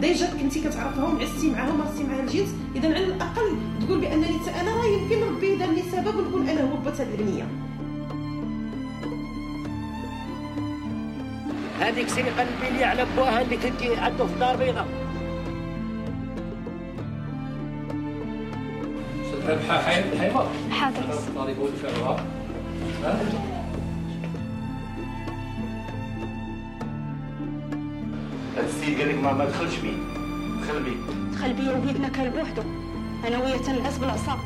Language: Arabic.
ديجا كنتي كتعرفهم عزتي معاهم عزتي مع الجنس إذا على الأقل تقول بانني أنا راه يمكن ربي دار لي سبب ونكون أنا هو بات هذه البنية. هذيك سرقه البنيه على بوها اللي كنتي عنده في دار بيضاء. حيفا حاضر. طالبوا دفاعها السيد قال لك ما دخلش بيه دخل بيه دخل بيا وبيتنا كلب وحده أنا وياه تنعس بالعصا